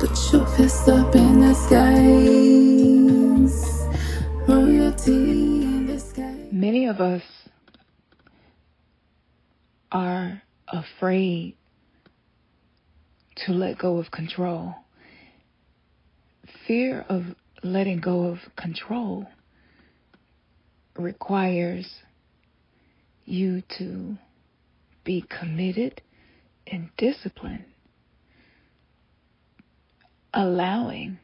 Put your up in the skies. In. Many of us are afraid to let go of control. Fear of letting go of control requires you to be committed and disciplined, allowing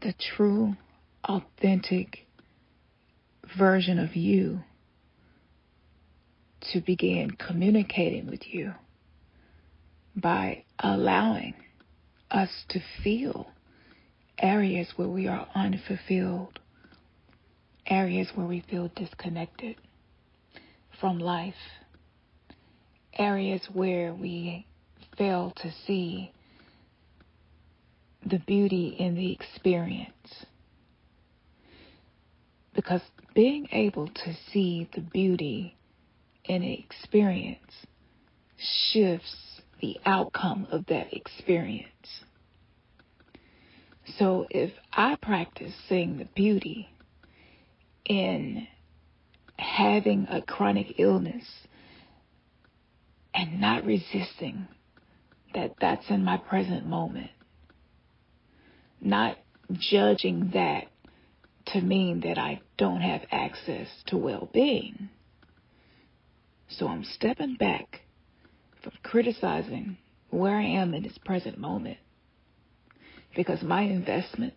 the true, authentic version of you to begin communicating with you by allowing us to feel areas where we are unfulfilled, areas where we feel disconnected from life, areas where we fail to see the beauty in the experience. Because being able to see the beauty in an experience shifts the outcome of that experience. So if I practice seeing the beauty in having a chronic illness and not resisting that that's in my present moment, not judging that to mean that I don't have access to well being. So I'm stepping back from criticizing where I am in this present moment because my investment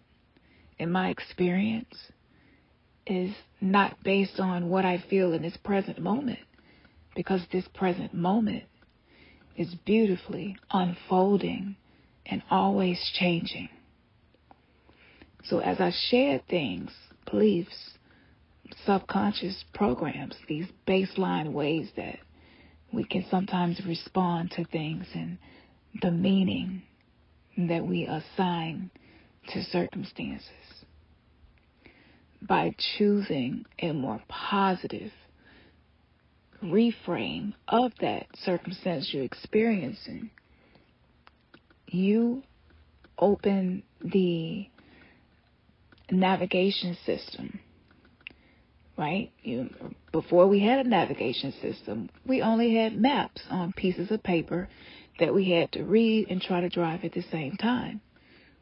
and my experience is not based on what I feel in this present moment because this present moment is beautifully unfolding and always changing. So as I share things, beliefs, subconscious programs, these baseline ways that we can sometimes respond to things and the meaning that we assign to circumstances. By choosing a more positive reframe of that circumstance you're experiencing, you open the navigation system, right? You, before we had a navigation system, we only had maps on pieces of paper that we had to read and try to drive at the same time.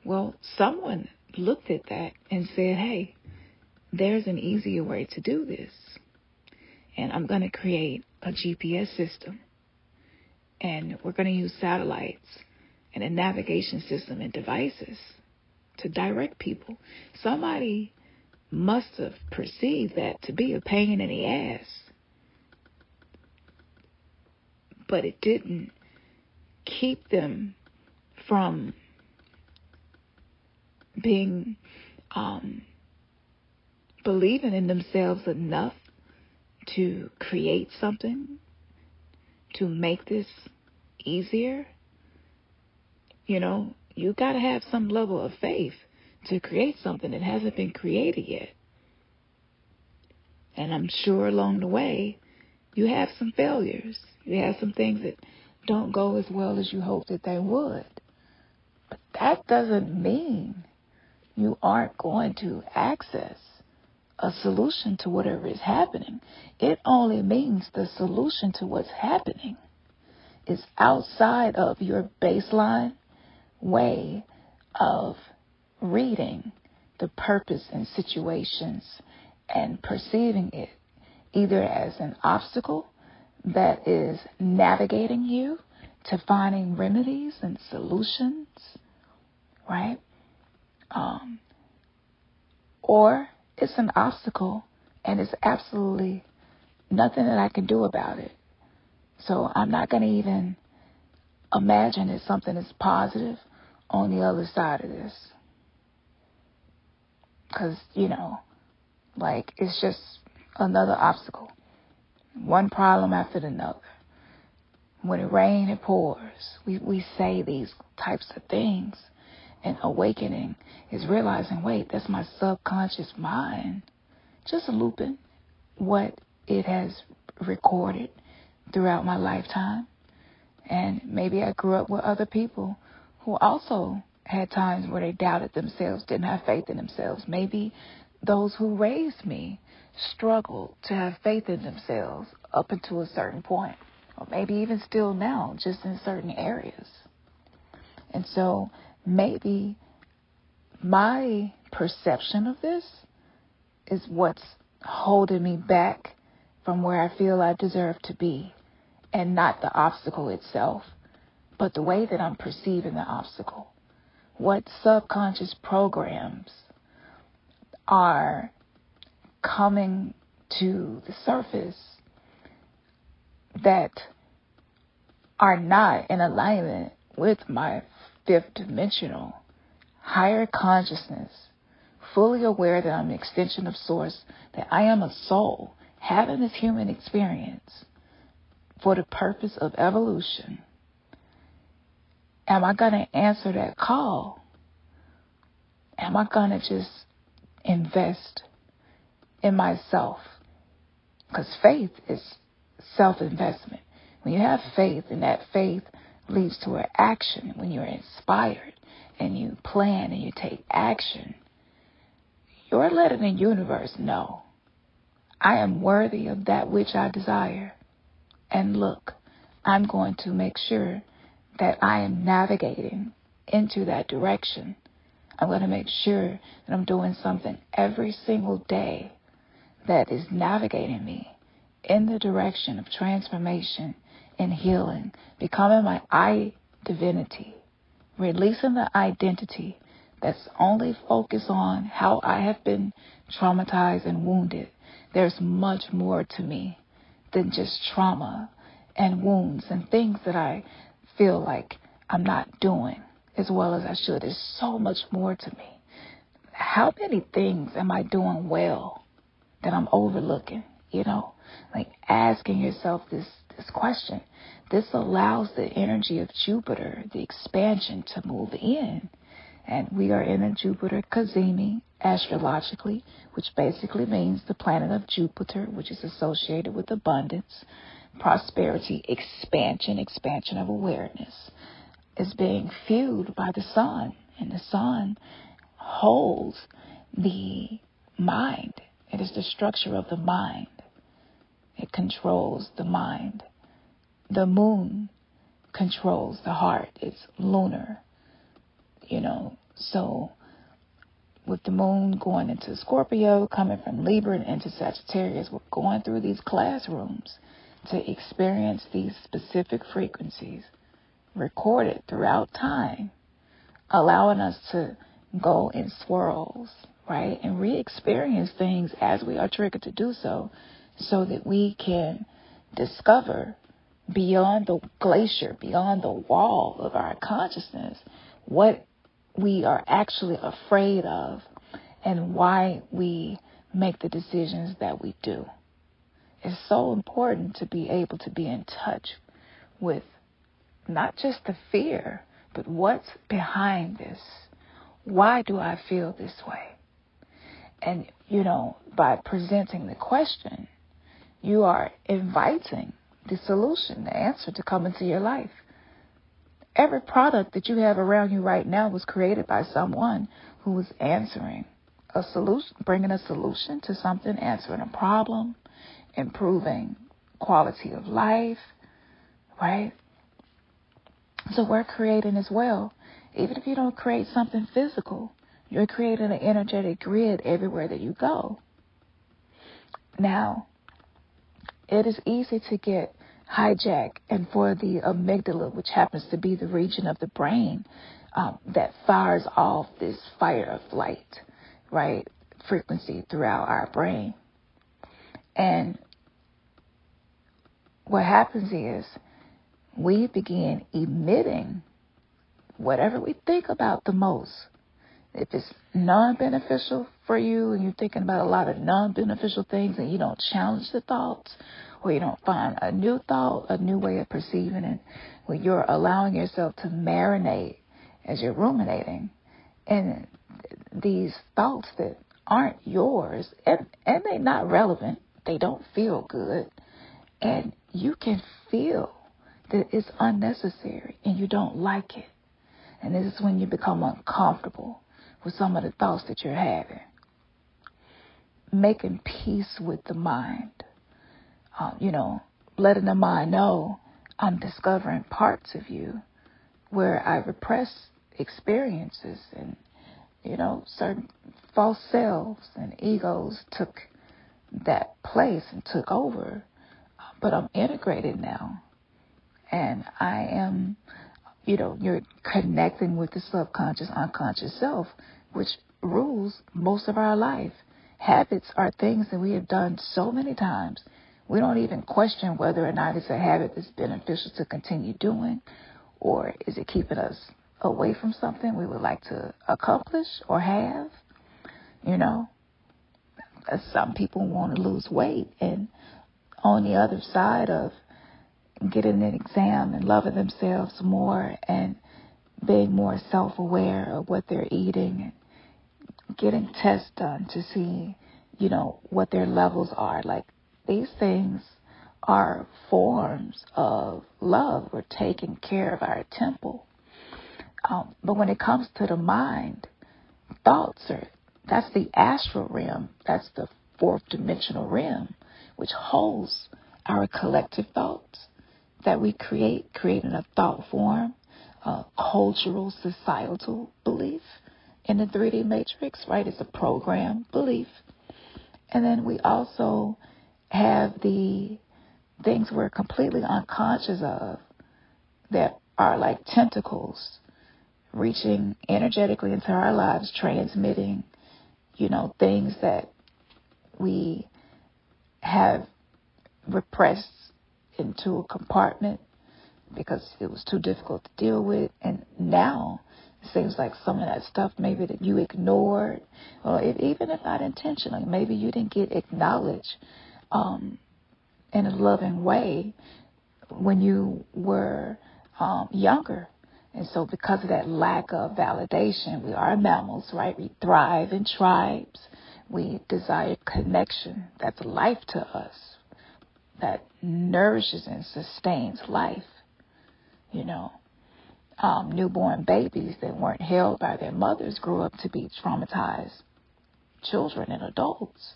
Well, someone looked at that and said, hey, there's an easier way to do this. And I'm going to create a GPS system. And we're going to use satellites and a navigation system and devices to direct people. Somebody must have perceived that to be a pain in the ass. But it didn't keep them from being um, believing in themselves enough to create something to make this easier. You know, you got to have some level of faith to create something that hasn't been created yet. And I'm sure along the way, you have some failures. You have some things that don't go as well as you hoped that they would. But that doesn't mean you aren't going to access a solution to whatever is happening. It only means the solution to what's happening is outside of your baseline way of reading the purpose and situations and perceiving it either as an obstacle that is navigating you to finding remedies and solutions, right? Um, or it's an obstacle and it's absolutely nothing that I can do about it. So I'm not going to even imagine that something is positive on the other side of this. Because, you know, like it's just another obstacle. One problem after another. When it rains, it pours. We, we say these types of things. And awakening is realizing, wait, that's my subconscious mind just looping what it has recorded throughout my lifetime. And maybe I grew up with other people who also had times where they doubted themselves, didn't have faith in themselves. Maybe those who raised me struggled to have faith in themselves up until a certain point, or maybe even still now, just in certain areas. And so maybe my perception of this is what's holding me back from where I feel I deserve to be, and not the obstacle itself, but the way that I'm perceiving the obstacle. What subconscious programs are coming to the surface that are not in alignment with my fifth dimensional higher consciousness, fully aware that I'm an extension of Source, that I am a soul having this human experience for the purpose of evolution. Am I going to answer that call? Am I going to just invest in myself. Because faith is self investment. When you have faith, and that faith leads to an action, when you're inspired and you plan and you take action, you're letting the universe know I am worthy of that which I desire. And look, I'm going to make sure that I am navigating into that direction. I'm going to make sure that I'm doing something every single day that is navigating me in the direction of transformation and healing, becoming my I divinity, releasing the identity that's only focused on how I have been traumatized and wounded. There's much more to me than just trauma and wounds and things that I feel like I'm not doing as well as I should. There's so much more to me. How many things am I doing well that I'm overlooking? You know, like asking yourself this this question. This allows the energy of Jupiter, the expansion, to move in. And we are in a Jupiter cazimi astrologically, which basically means the planet of Jupiter, which is associated with abundance, prosperity, expansion, expansion of awareness is being fueled by the sun, and the sun holds the mind. It is the structure of the mind. It controls the mind. The moon controls the heart. It's lunar, you know. So, with the moon going into Scorpio, coming from Libra and into Sagittarius, we're going through these classrooms to experience these specific frequencies recorded throughout time, allowing us to go in swirls, right? And re experience things as we are triggered to do so, so that we can discover beyond the glacier, beyond the wall of our consciousness, what we are actually afraid of and why we make the decisions that we do. It's so important to be able to be in touch with not just the fear, but what's behind this? Why do I feel this way? And, you know, by presenting the question, you are inviting the solution, the answer to come into your life. Every product that you have around you right now was created by someone who was answering a solution, bringing a solution to something, answering a problem, improving quality of life, right? So we're creating as well. Even if you don't create something physical, you're creating an energetic grid everywhere that you go. Now, it is easy to get hijacked and for the amygdala, which happens to be the region of the brain um, that fires off this fight or flight, right, frequency throughout our brain. And what happens is we begin emitting whatever we think about the most. If it's non beneficial for you and you're thinking about a lot of non beneficial things and you don't challenge the thoughts or you don't find a new thought, a new way of perceiving it, where you're allowing yourself to marinate as you're ruminating and these thoughts that aren't yours and, and they're not relevant, they don't feel good, And you can feel that it's unnecessary and you don't like it. And this is when you become uncomfortable with some of the thoughts that you're having. Making peace with the mind. Uh, you know, letting the mind know I'm discovering parts of you where I repress experiences and, you know, certain false selves and egos took that place and took over. But I'm integrated now. And I am, you know, you're connecting with the subconscious, unconscious self, which rules most of our life. Habits are things that we have done so many times. We don't even question whether or not it's a habit that's beneficial to continue doing or is it keeping us away from something we would like to accomplish or have? You know, some people want to lose weight, and on the other side of getting an exam and loving themselves more and being more self aware of what they're eating and getting tests done to see, you know, what their levels are. Like these things are forms of love. We're taking care of our temple. Um, but when it comes to the mind, thoughts are that's the astral realm. That's the fourth dimensional realm, which holds our collective thoughts that we create, creating a thought form, a cultural, societal belief in the 3D matrix, right? It's a program belief. And then we also have the things we're completely unconscious of that are like tentacles reaching energetically into our lives, transmitting, you know, things that we have repressed into a compartment because it was too difficult to deal with. And now it seems like some of that stuff maybe that you ignored, or if, even if not intentionally, maybe you didn't get acknowledged um, in a loving way when you were um, younger. And so, because of that lack of validation, we are mammals, right? We thrive in tribes. We desire connection. That's life to us. That nourishes and sustains life. You know, um, newborn babies that weren't held by their mothers grew up to be traumatized children and adults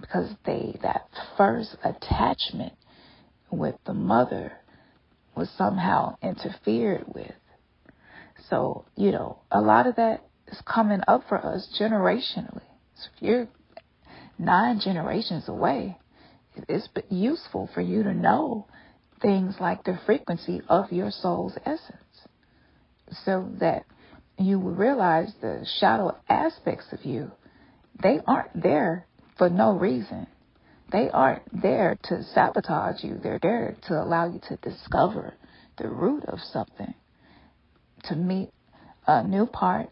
because they that first attachment with the mother was somehow interfered with. So, you know, a lot of that is coming up for us generationally. So if you're nine generations away, it's useful for you to know things like the frequency of your soul's essence so that you will realize the shadow aspects of you, they aren't there for no reason. They aren't there to sabotage you. They're there to allow you to discover the root of something, to meet a new part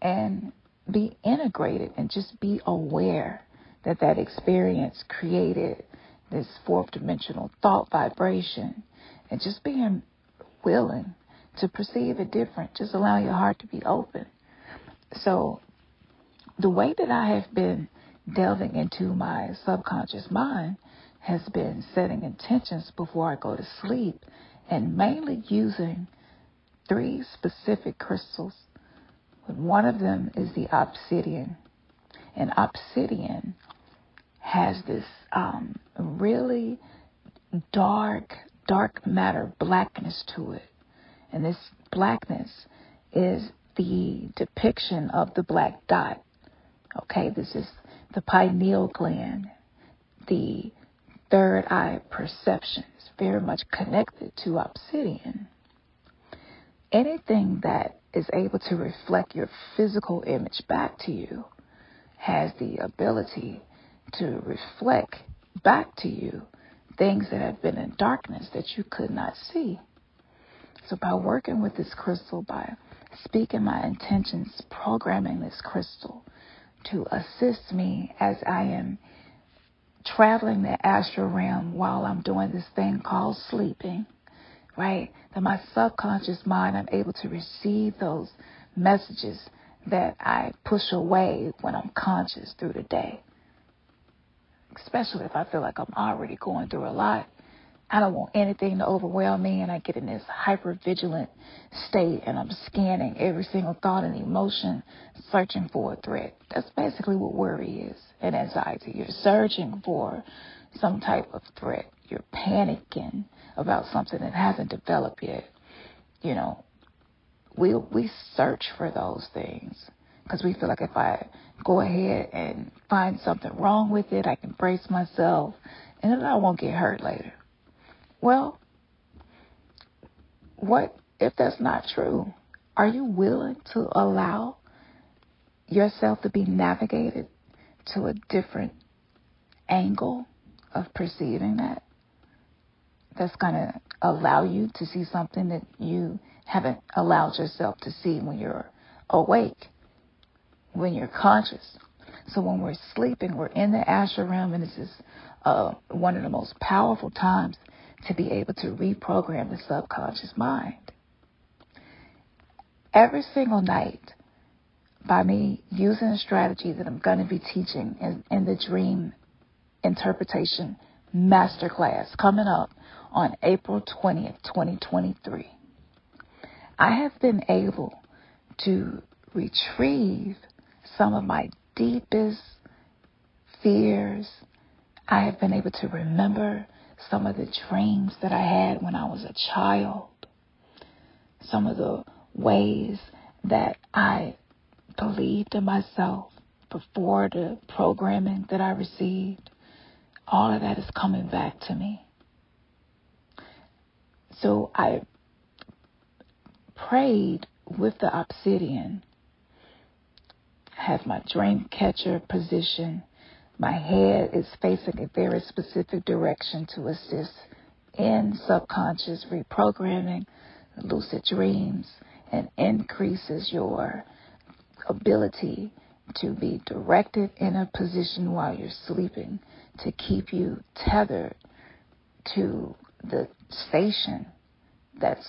and be integrated and just be aware that that experience created this fourth dimensional thought vibration and just being willing to perceive it different. Just allow your heart to be open. So, the way that I have been delving into my subconscious mind has been setting intentions before I go to sleep and mainly using three specific crystals. One of them is the obsidian. And obsidian has this um, really dark, dark matter blackness to it. And this blackness is the depiction of the black dot. Okay, this is the pineal gland, the third eye perception is very much connected to obsidian. Anything that is able to reflect your physical image back to you has the ability to reflect back to you things that have been in darkness that you could not see. So, by working with this crystal, by speaking my intentions, programming this crystal to assist me as I am traveling the astral realm while I'm doing this thing called sleeping, right? That my subconscious mind, I'm able to receive those messages that I push away when I'm conscious through the day. Especially if I feel like I'm already going through a lot I don't want anything to overwhelm me, and I get in this hyper vigilant state, and I'm scanning every single thought and emotion, searching for a threat. That's basically what worry is and anxiety. You're searching for some type of threat. You're panicking about something that hasn't developed yet. You know, we we search for those things because we feel like if I go ahead and find something wrong with it, I can brace myself, and then I won't get hurt later. Well, what if that's not true? Are you willing to allow yourself to be navigated to a different angle of perceiving that? That's going to allow you to see something that you haven't allowed yourself to see when you're awake, when you're conscious. So when we're sleeping, we're in the astral realm, and this is uh, one of the most powerful times to be able to reprogram the subconscious mind. Every single night, by me using a strategy that I'm going to be teaching in, in the dream interpretation masterclass coming up on April 20th, 2023, I have been able to retrieve some of my deepest fears. I have been able to remember some of the dreams that I had when I was a child, some of the ways that I believed in myself before the programming that I received. All of that is coming back to me. So I prayed with the obsidian, have my dream catcher position my head is facing a very specific direction to assist in subconscious reprogramming, lucid dreams, and increases your ability to be directed in a position while you're sleeping to keep you tethered to the station that's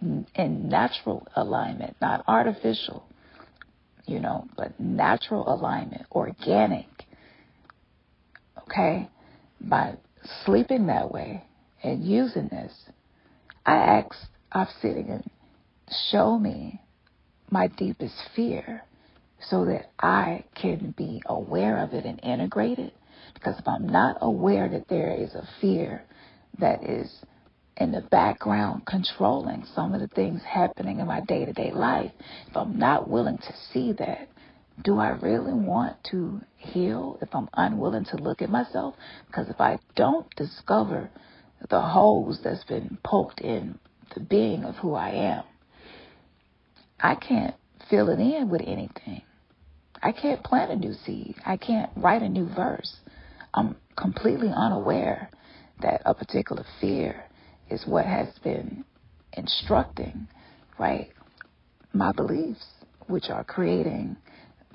in natural alignment, not artificial, you know, but natural alignment, organic okay, by sleeping that way and using this, I asked Obsidian, show me my deepest fear so that I can be aware of it and integrate it. Because if I'm not aware that there is a fear that is in the background controlling some of the things happening in my day to day life, if I'm not willing to see that, do I really want to heal if I'm unwilling to look at myself? Because if I don't discover the holes that's been poked in the being of who I am, I can't fill it in with anything. I can't plant a new seed. I can't write a new verse. I'm completely unaware that a particular fear is what has been instructing, right, my beliefs, which are creating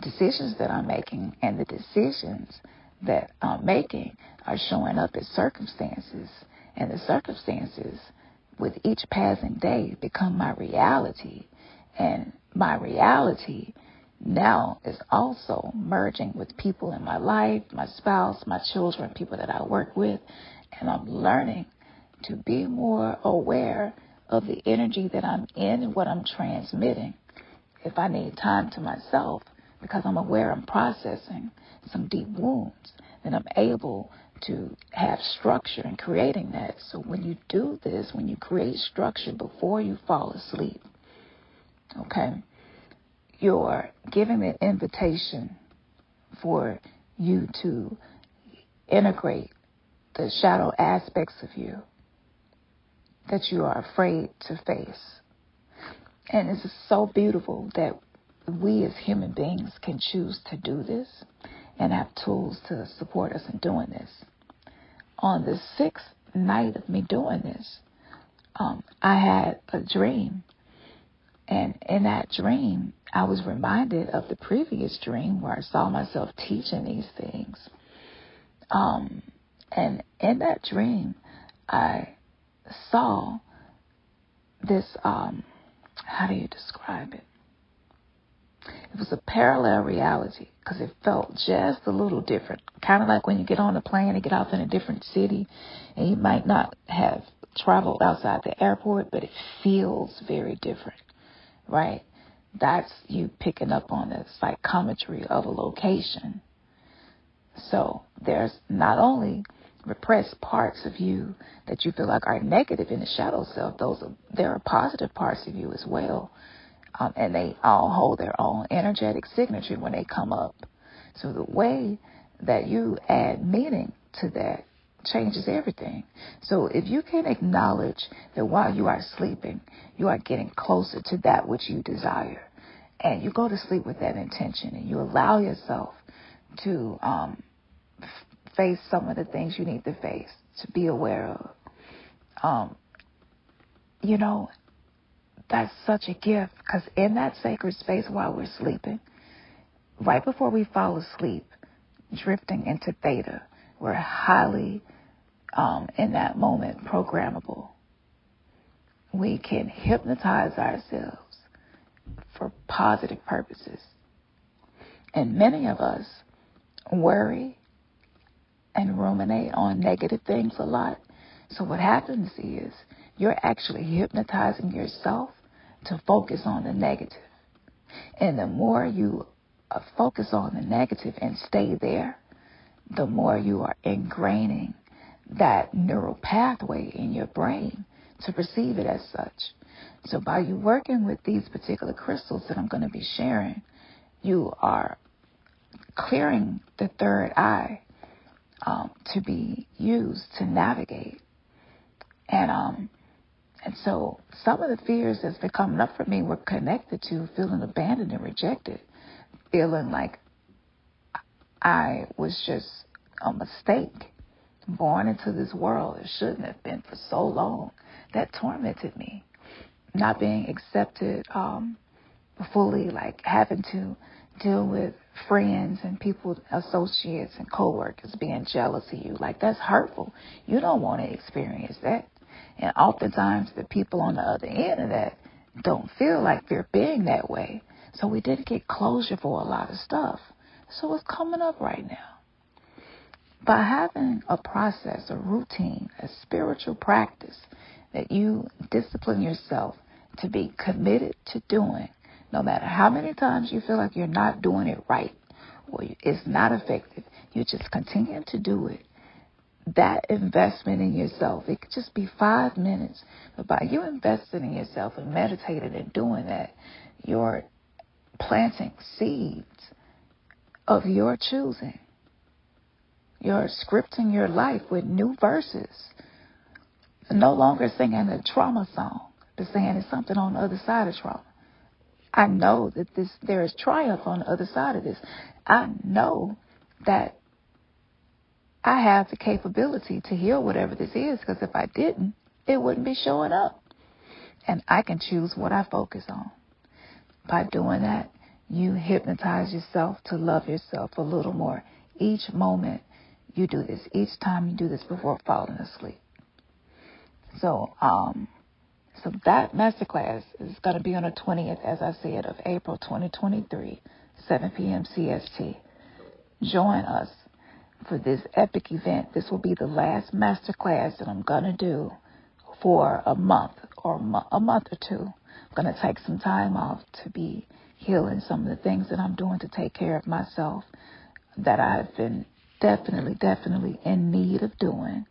decisions that I'm making and the decisions that I'm making are showing up as circumstances. And the circumstances with each passing day become my reality. And my reality now is also merging with people in my life, my spouse, my children, people that I work with. And I'm learning to be more aware of the energy that I'm in and what I'm transmitting. If I need time to myself, because I'm aware I'm processing some deep wounds, then I'm able to have structure in creating that. So when you do this, when you create structure before you fall asleep, okay, you're giving an invitation for you to integrate the shadow aspects of you that you are afraid to face. And it's so beautiful that we as human beings can choose to do this and have tools to support us in doing this. On the sixth night of me doing this, um, I had a dream. And in that dream, I was reminded of the previous dream where I saw myself teaching these things. Um, and in that dream, I saw this, um, how do you describe it? It was a parallel reality because it felt just a little different. Kind of like when you get on a plane and get off in a different city, and you might not have traveled outside the airport, but it feels very different, right? That's you picking up on the psychometry of a location. So there's not only repressed parts of you that you feel like are negative in the shadow self. Those are, there are positive parts of you as well, um, and they all hold their own energetic signature when they come up. So the way that you add meaning to that changes everything. So if you can acknowledge that while you are sleeping, you are getting closer to that which you desire, and you go to sleep with that intention, and you allow yourself to um, face some of the things you need to face, to be aware of. Um, you know, that's such a gift because in that sacred space while we're sleeping, right before we fall asleep, drifting into theta, we're highly, um, in that moment, programmable. We can hypnotize ourselves for positive purposes. And many of us worry and ruminate on negative things a lot. So what happens is you're actually hypnotizing yourself to focus on the negative. And the more you uh, focus on the negative and stay there, the more you are ingraining that neural pathway in your brain to perceive it as such. So by you working with these particular crystals that I'm going to be sharing, you are clearing the third eye um, to be used to navigate. And um, and so some of the fears that's been coming up for me were connected to feeling abandoned and rejected, feeling like I was just a mistake, born into this world. It shouldn't have been for so long. That tormented me, not being accepted um, fully, like having to deal with friends and people, associates and coworkers being jealous of you. Like that's hurtful. You don't want to experience that. And oftentimes the people on the other end of that don't feel like they're being that way. So we didn't get closure for a lot of stuff. So it's coming up right now. By having a process, a routine, a spiritual practice that you discipline yourself to be committed to doing, no matter how many times you feel like you're not doing it right or it's not effective, you just continue to do it. That investment in yourself, it could just be five minutes, but by you investing in yourself and meditating and doing that, you're planting seeds of your choosing. You're scripting your life with new verses. No longer singing a trauma song, but saying it's something on the other side of trauma. I know that this there is triumph on the other side of this. I know that I have the capability to heal whatever this is because if I didn't, it wouldn't be showing up. And I can choose what I focus on. By doing that, you hypnotize yourself to love yourself a little more. Each moment you do this, each time you do this before falling asleep. So, um, so that masterclass is going to be on the 20th, as I said, of April 2023, 7 p.m. CST. Join us for this epic event. This will be the last masterclass that I'm going to do for a month or a month or two. I'm going to take some time off to be healing some of the things that I'm doing to take care of myself that I've been definitely, definitely in need of doing.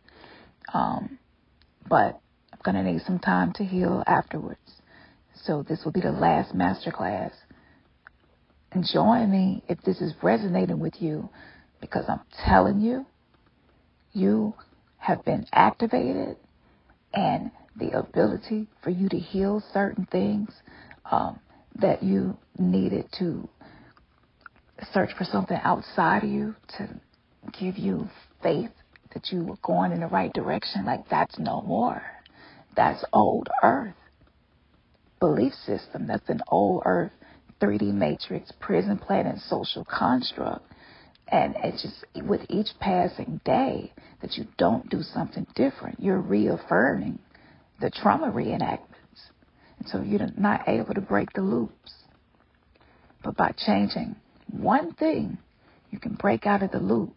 Um, but I'm going to need some time to heal afterwards. So this will be the last master class. And join me if this is resonating with you because I'm telling you, you have been activated and the ability for you to heal certain things um, that you needed to search for something outside of you to give you faith that you were going in the right direction, like that's no more. That's old earth belief system. That's an old earth 3D matrix, prison planet, social construct. And it's just with each passing day that you don't do something different, you're reaffirming the trauma reenactments. And so you're not able to break the loops. But by changing one thing, you can break out of the loop.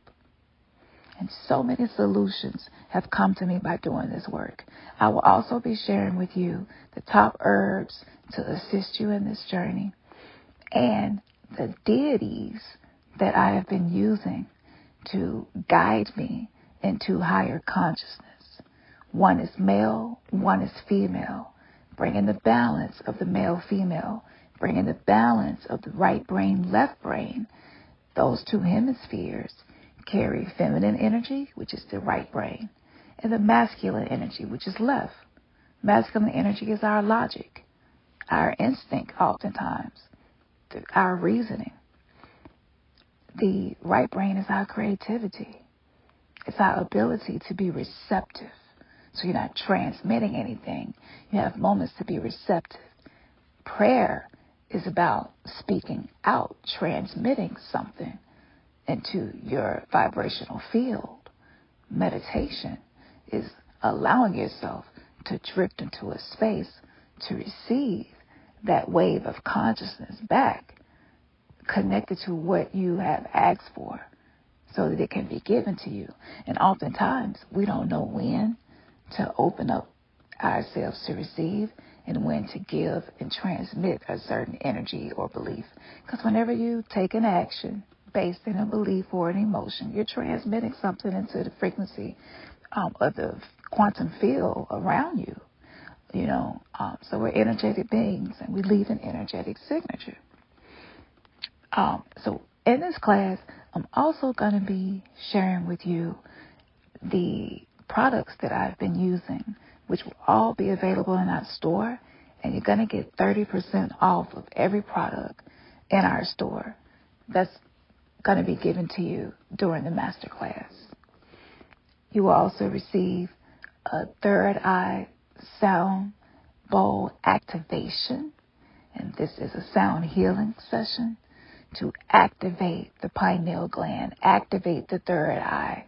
And so many solutions have come to me by doing this work. I will also be sharing with you the top herbs to assist you in this journey and the deities that I have been using to guide me into higher consciousness. One is male, one is female, bringing the balance of the male female, bringing the balance of the right brain, left brain. Those two hemispheres carry feminine energy, which is the right brain, and the masculine energy, which is left. Masculine energy is our logic, our instinct, oftentimes, our reasoning. The right brain is our creativity. It's our ability to be receptive. So you're not transmitting anything. You have moments to be receptive. Prayer is about speaking out, transmitting something into your vibrational field. Meditation is allowing yourself to drift into a space to receive that wave of consciousness back connected to what you have asked for so that it can be given to you. And oftentimes we don't know when to open up ourselves to receive and when to give and transmit a certain energy or belief. Because whenever you take an action based in a belief or an emotion, you're transmitting something into the frequency um, of the quantum field around you. You know, um, so we're energetic beings and we leave an energetic signature. Um, so in this class, I'm also going to be sharing with you the products that I've been using, which will all be available in our store, and you're going to get 30% off of every product in our store. That's going to be given to you during the master class. You will also receive a third eye sound bowl activation, and this is a sound healing session to activate the pineal gland, activate the third eye,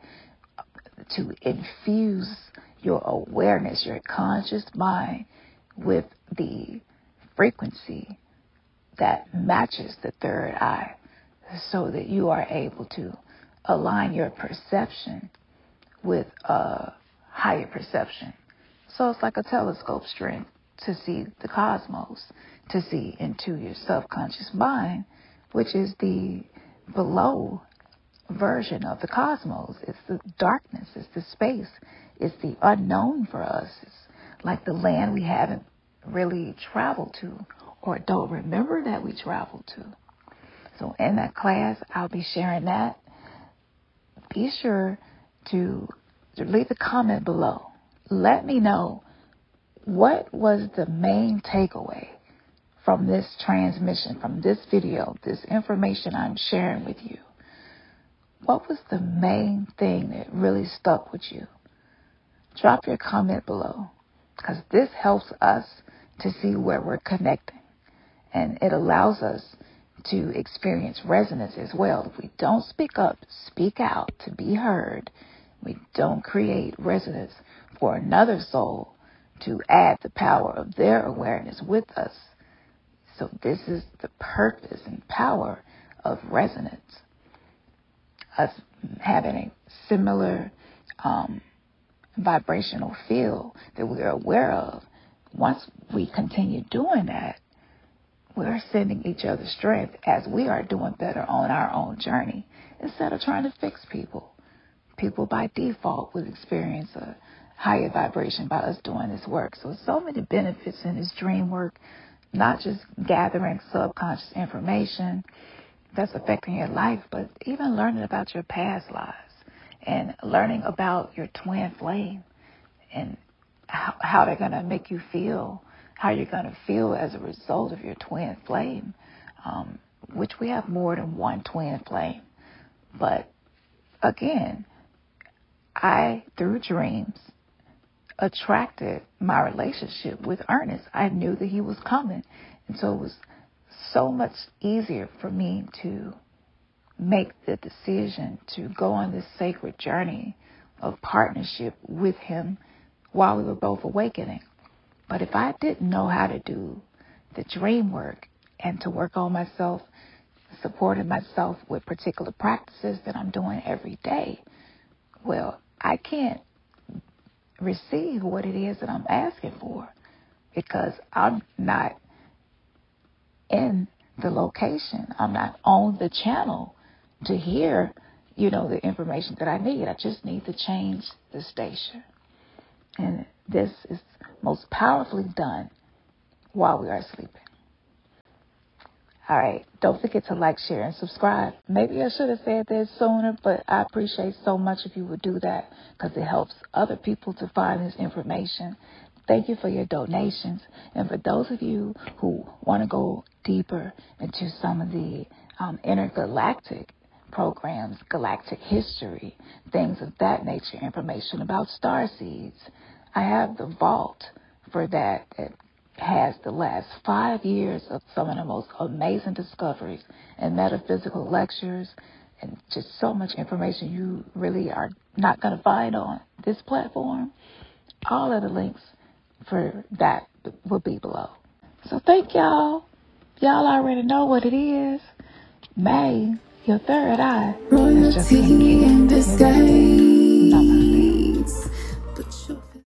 to infuse your awareness, your conscious mind with the frequency that matches the third eye so that you are able to align your perception with a higher perception. So it's like a telescope strength to see the cosmos, to see into your subconscious mind which is the below version of the cosmos. It's the darkness, it's the space, it's the unknown for us. It's like the land we haven't really traveled to or don't remember that we traveled to. So in that class, I'll be sharing that. Be sure to leave a comment below. Let me know what was the main takeaway from this transmission, from this video, this information I'm sharing with you? What was the main thing that really stuck with you? Drop your comment below because this helps us to see where we're connecting and it allows us to experience resonance as well. If we don't speak up, speak out to be heard, we don't create resonance for another soul to add the power of their awareness with us so this is the purpose and power of resonance. Us having a similar um, vibrational field that we're aware of. Once we continue doing that, we're sending each other strength as we are doing better on our own journey instead of trying to fix people. People by default would experience a higher vibration by us doing this work. So, so many benefits in this dream work not just gathering subconscious information that's affecting your life, but even learning about your past lives and learning about your twin flame and how, how they're going to make you feel, how you're going to feel as a result of your twin flame, um, which we have more than one twin flame. But again, I, through dreams, attracted my relationship with Ernest. I knew that he was coming. And so it was so much easier for me to make the decision to go on this sacred journey of partnership with him while we were both awakening. But if I didn't know how to do the dream work, and to work on myself, supporting myself with particular practices that I'm doing every day. Well, I can't receive what it is that I'm asking for because I'm not in the location. I'm not on the channel to hear, you know, the information that I need. I just need to change the station. And this is most powerfully done while we are sleeping. All right. Don't forget to like, share, and subscribe. Maybe I should have said that sooner, but I appreciate so much if you would do that because it helps other people to find this information. Thank you for your donations. And for those of you who want to go deeper into some of the um, intergalactic programs, galactic history, things of that nature, information about star seeds, I have the vault for that that has the last five years of some of the most amazing discoveries and metaphysical lectures and just so much information you really are not going to find on this platform. All of the links for that will be below. So thank y'all. Y'all already know what it is. May, your third eye. Royalty in disguise.